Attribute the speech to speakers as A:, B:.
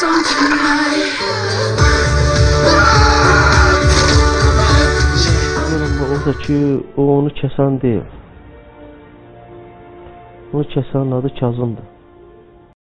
A: song tonight.
B: Amma oradakı o onu kəsən deyil. Onu kəsənin adı Kazımdır.